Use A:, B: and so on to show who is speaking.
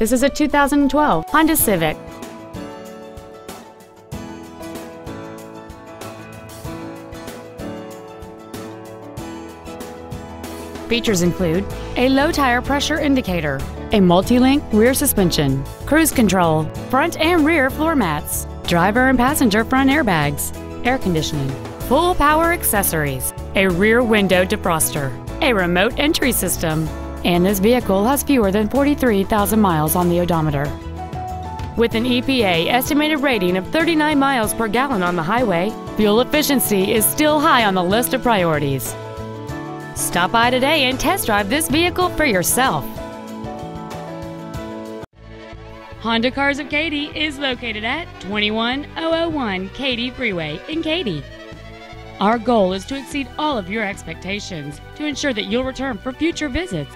A: This is a 2012 Honda Civic. Features include a low tire pressure indicator, a multi-link rear suspension, cruise control, front and rear floor mats, driver and passenger front airbags, air conditioning, full power accessories, a rear window defroster, a remote entry system, and this vehicle has fewer than 43,000 miles on the odometer. With an EPA estimated rating of 39 miles per gallon on the highway, fuel efficiency is still high on the list of priorities. Stop by today and test drive this vehicle for yourself. Honda Cars of Katy is located at 21001 Katy Freeway in Katy. Our goal is to exceed all of your expectations to ensure that you'll return for future visits